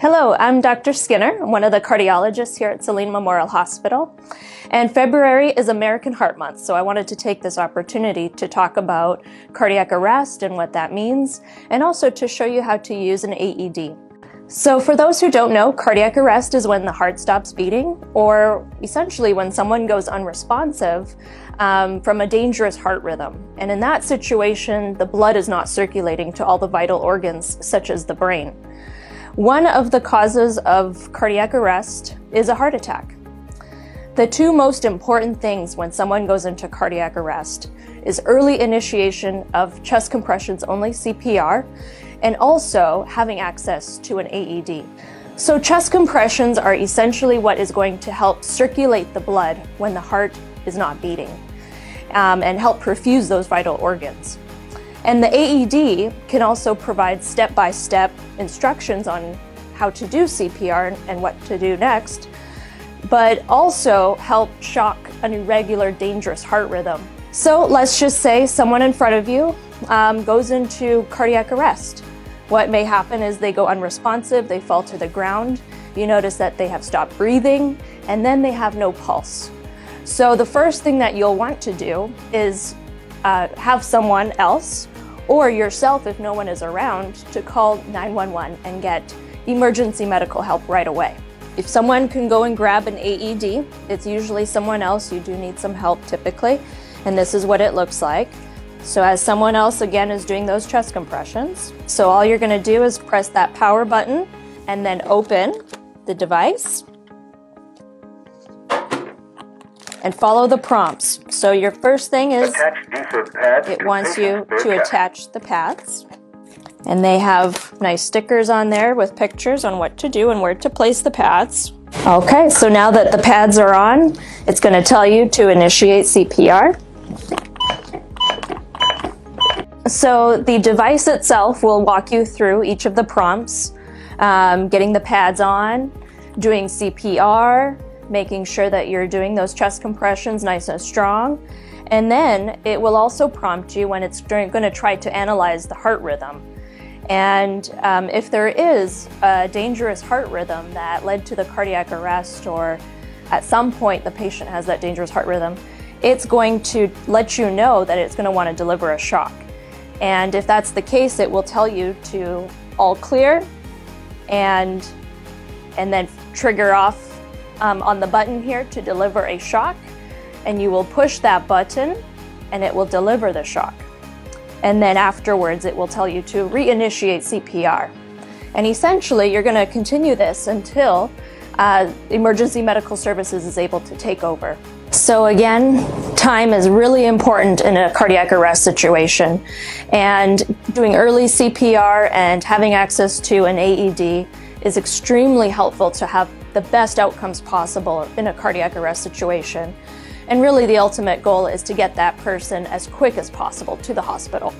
Hello, I'm Dr. Skinner. One of the cardiologists here at Saline Memorial Hospital. And February is American Heart Month, so I wanted to take this opportunity to talk about cardiac arrest and what that means, and also to show you how to use an AED. So, for those who don't know, cardiac arrest is when the heart stops beating, or essentially when someone goes unresponsive um, from a dangerous heart rhythm. And in that situation, the blood is not circulating to all the vital organs, such as the brain. One of the causes of cardiac arrest is a heart attack. The two most important things when someone goes into cardiac arrest is early initiation of chest compressions only CPR and also having access to an AED. So chest compressions are essentially what is going to help circulate the blood when the heart is not beating um, and help perfuse those vital organs. And the AED can also provide step-by-step instructions on how to do CPR and what to do next, but also help shock an irregular, dangerous heart rhythm. So let's just say someone in front of you um, goes into cardiac arrest. What may happen is they go unresponsive, they fall to the ground, you notice that they have stopped breathing, and then they have no pulse. So the first thing that you'll want to do is uh, have someone else or yourself, if no one is around, to call 911 and get emergency medical help right away. If someone can go and grab an AED, it's usually someone else. You do need some help typically, and this is what it looks like. So as someone else again is doing those chest compressions, so all you're gonna do is press that power button and then open the device and follow the prompts. So your first thing is it wants you to attach the pads. And they have nice stickers on there with pictures on what to do and where to place the pads. Okay, so now that the pads are on, it's going to tell you to initiate CPR. So the device itself will walk you through each of the prompts, um, getting the pads on, doing CPR, making sure that you're doing those chest compressions nice and strong. And then it will also prompt you when it's going to try to analyze the heart rhythm. And um, if there is a dangerous heart rhythm that led to the cardiac arrest, or at some point the patient has that dangerous heart rhythm, it's going to let you know that it's going to want to deliver a shock. And if that's the case, it will tell you to all clear and, and then trigger off um, on the button here to deliver a shock and you will push that button and it will deliver the shock. And then afterwards it will tell you to reinitiate CPR. And essentially you're going to continue this until uh, emergency medical services is able to take over. So again, time is really important in a cardiac arrest situation. And doing early CPR and having access to an AED is extremely helpful to have the best outcomes possible in a cardiac arrest situation. And really the ultimate goal is to get that person as quick as possible to the hospital.